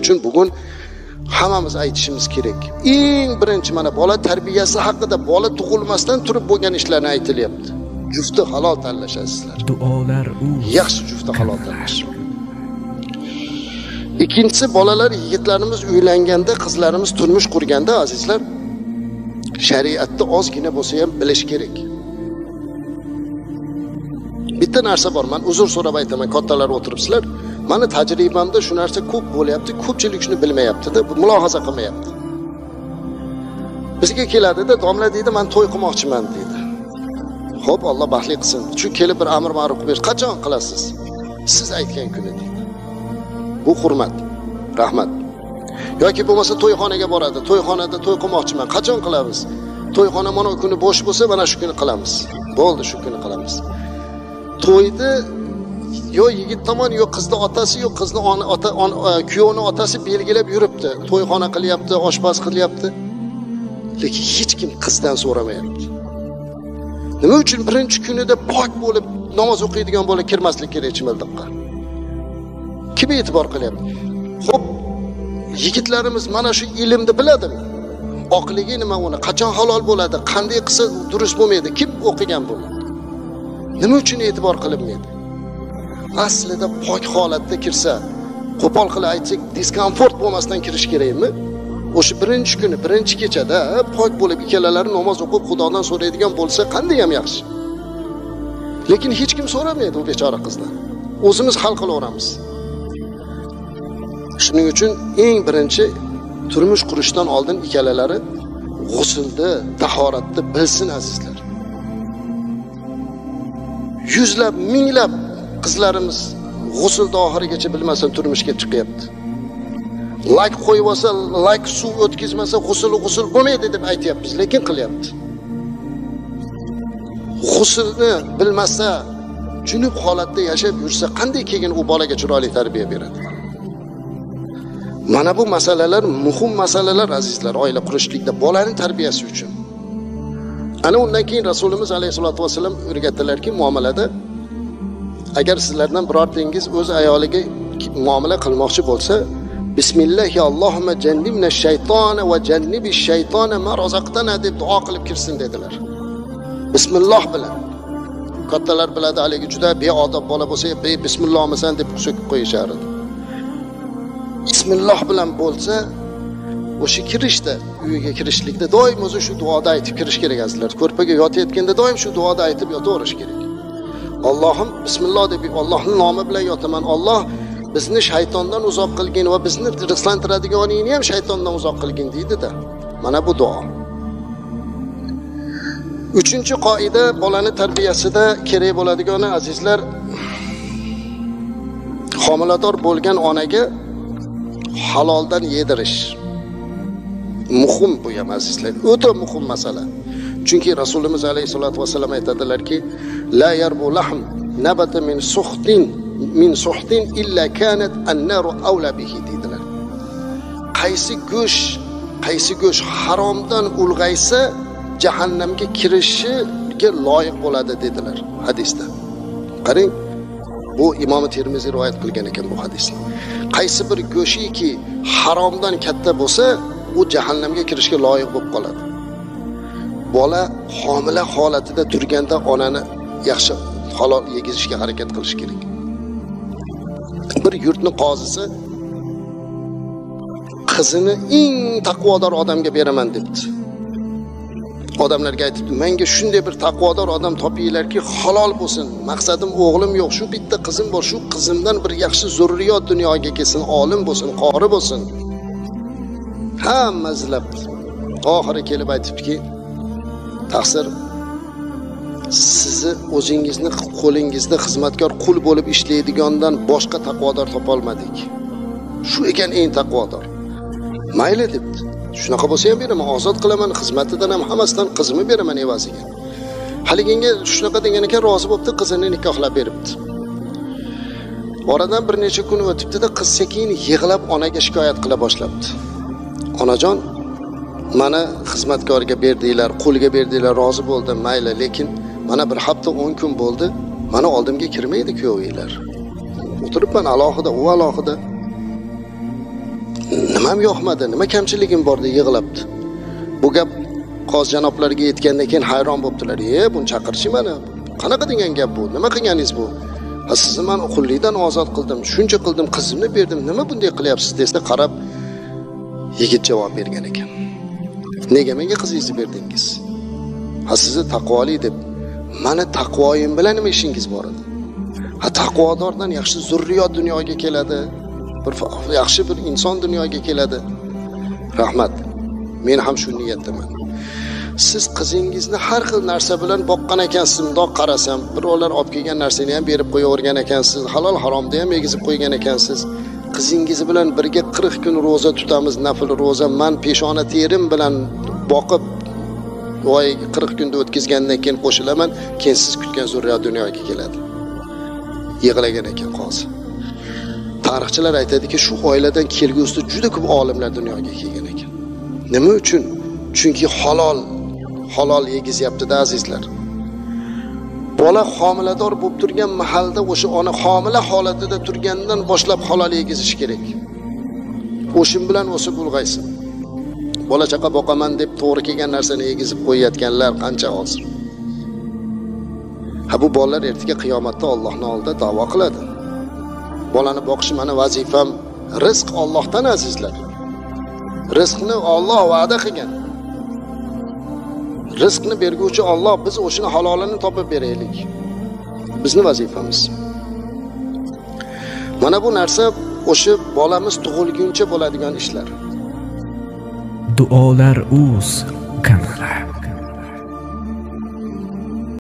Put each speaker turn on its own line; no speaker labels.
uchun bugun hammamiz aytishimiz kerak. Eng birinchi mana bola tarbiyasi haqida bola tug'ilmasdan turib bo'lgan ishlarni aytilyapti. Jufti halol tanlashasizlar
duolar u.
Yaxshi jufti halol tanlash. Ikkinchisi bolalar yigitlarimiz uylanganda qizlarimiz turmush qurganda azizlar shariatni ozgina bo'lsa ham bilish kerak. Bitta narsa bor man uzr so'rab aytaman kattalar o'tiribsizlar mani tajribamda shu narsa ko'p bo'lyapti ko'pchilik shuni bilmayaptida mulohaza qilmayapti. Bizga keladida domla deydi man to'y qilmoqchiman deydi. Ho'p olloh baxtli qilsin. Shu kelib bir amr ma'ruf qilib berish qachon qilasiz? Siz aytgan kuni deydi. Bu hurmat rahmat. Yoki bo'lmasa to'yxonaga boradi to'yxonada to'y qilmoqchiman qachon qilamiz? To'yxona mana kuni bo'sh bo'lsa mana shu kuni qilamiz. Bo'ldi shu kuni qilamiz. To'yni yo yigit tomon yo qizni otasi yo qizni ota e, kuyovni otasi belgilab yuribdi. To'yxona qilyapti oshpaz qilyapti. Lekin hech kim qizdan so'ramayapti. Nima uchun birinchi kunida pok bo'lib namoz o'qiydigan bola kirmaslik kerak chimildiqqa kim e'tibor qilyapti? Ho'p yigitlarimiz mana shu ilmni biladimi? Oqligi nima uni? Qachon halol bo'ladi? Qanday qilsa durust bo'lmaydi? Kim o'qigan buni? Nima uchun e'tibor qilinmaydi aslida pok holatda kirsa qo'pol qilib aytsak diskomfort bo'lmasdan kirish kerakmi? O'sha birinchi kuni birinchi kechada pok bo'lib ikkalalari namoz o'qib xudodan so'raydigan bo'lsa qanday ham yaxshi. Lekin hech kim so'ramaydi u bechora qizdan o'zimiz hal qilaveramiz. Shuning uchun eng birinchi turmush qurishdan oldin ikkalalari g'usulni tahoratni bilsin azizlar. Yuzlab minglab qizlarimiz g'usulni oxirigacha bilmasdan turmushga chiqyapti. Lak qo'yib olsa lak suv o'tkazmasa g'usul g'usul bo'lmaydi deb aytyapmiz lekin qilyapti. G'usulni bilmasa junub holatda yashab yursa qanday keyin u bolaga chiroyli tarbiya beradi? Mana bu masalalar muhim masalalar azizlar. Oila qurishlikda bolani tarbiyasi uchun. Ana undan keyin rasulimiz alayhissalotu vassalam o'rgatdilarki muomalada agar sizlardan birortangiz o'z ayoliga muomala qilmoqchi bo'lsa bismillahi allohima jannibna shaytona va jannibi shaytona ma rozaqtana deb duo qilib kirsin dedilar. Bismilloh bilan. Kattalar biladi haligi juda beodob bola bo'lsa be bismillohmisan deb so'kib qo'yishar edi. Bismilloh bilan bo'lsa o'sha kirishda uyiga kirishlikda doim o'zi shu duoda aytib kirish kerak azizlar. Ko'rpaga yotayotganda doim shu duoda aytib yotaverish kerak. Allohim bismilloh deb ollohni nomi bilan yotaman. Olloh bizni shaytondan uzoq qilgin va bizni rizqlantiradiganingni ham shaytondan uzoq qilgin deydida mana bu duo. Uchinchi qoida bolani tarbiyasida kerak bo'ladigani azizlar homilador bo'lgan onaga haloldan yedirish. Muhim bu ham azizlar. O'ta muhim masala. Chunki rasulimiz alayhissalotu vassalam aytadilarki لا يربو لحم nabata من سخط min suhtin illa kanat annaru avla bihi deydilar qaysi go'sht qaysi go'sht haromdan ulg'aysa jahannamga kirishiga loyiq bo'ladi dedilar hadisda qarang bu imom termiziy rivoyat qilgan ekan bu hadisni qaysi bir go'shtiki haromdan katta bo'lsa u jahannamga kirishga loyiq bo'lib qoladi bola homila holatida turganda onani yaxshi halol yegizishga harakat qilish kerak. Bir yurtni qozisi qizini eng taqvodor odamga beraman debdi. Odamlarga aytibdi menga shunday bir taqvodor odam topinglarki halol bo'lsin. Maqsadim o'g'lim yo'q shu bitta qizim bor shu qizimdan bir yaxshi zurriyot dunyoga kelsin olim bo'lsin qori bo'lsin. Hamma izlabdi oxiri kelib aytibdiki taqsir sizni o'zingizni qo'lingizda xizmatkor qul bo'lib ishlaydigandan boshqa taqvodor topolmadik. Shu ekan eng taqvodor. Mayli debdi. Shunaqa bo'lsa ham beraman ozod qilaman xizmatidan ham hammasidan qizimni beraman evaziga. Haliginga shunaqa degan ekan rozi bo'libdi qizini nikohlab beribdi. Oradan bir necha kun o'tibdida qiz sekin yig'lab onaga shikoyat qila boshlabdi. Onajon mana xizmatkorga berdinglar qulga berdinglar rozi bo'ldim mayli lekin mana bir hafta o'n kun bo'ldi. Mana oldimga kirmaydi kuyovinglar o'tiribman alohida u alohida. Nimam yoqmadi nima kamchiligim bor deb yig'labdi. Bu gap qozi janoblarga yetgandan keyin hayron bo'libdilar. E buni chaqirchi mana. Qanaqa degan gap bu? Nima qilganingiz bu? Ha sizni man qullikdan ozod qildim shuncha qildim qizimni berdim. Nima bunday qilyapsiz desa qarab yigit javob bergan ekan. Nega menga qizingizni berdingiz? Ha sizni taqvoli deb mani taqvoyim bilan nima ishingiz bor edi? Ha taqvodordan yaxshi zurriyot dunyoga keladi bir yaxshi bir inson dunyoga keladi. Rahmat. Men ham shu niyatdaman. Siz qizingizni har xil narsa bilan boqqan ekansiz mundoq qarasam. Birovlar olib kelgan narsani ham berib qo'yavergan ekansiz. Halol haromni ham egizib qo'ygan ekansiz. Qizingiz bilan birga qirq kun ro'za tutamiz nafl ro'za. Man peshona terim bilan boqib voy qirq kunda o'tkazgandan keyin qo'shilaman keyin siz kutgan zurriyat dunyoga keladi. Yig'lagan ekan qozi. Tarixchilar aytadiki shu oiladan kelgusida juda ko'p olimlar dunyoga kelgan ekan. Nima uchun? Chunki halol halol yegizyaptida azizlar. Bola homilador bo'lib turgan mahalda o'sha ona homila holatida turgandan boshlab halol yegizish kerak. O'shin bilan o'sib ulg'aysin. Bola chaqa boqaman deb to'g'ri kelgan narsani yegizib qo'yayotganlar qancha hozir? Ha bu bolalar ertaga qiyomatda ollohni oldida davo qiladi. Bolani boqish mani vazifam rizq ollohdan azizlar. Rizqni olloh va'da qilgan. Rizqni berguvchi olloh biz o'shani halolini topib beraylik. Bizni vazifamiz. Mana bu narsa o'sha bolamiz tug'ilguncha bo'ladigan ishlar.
Duolar uz kanali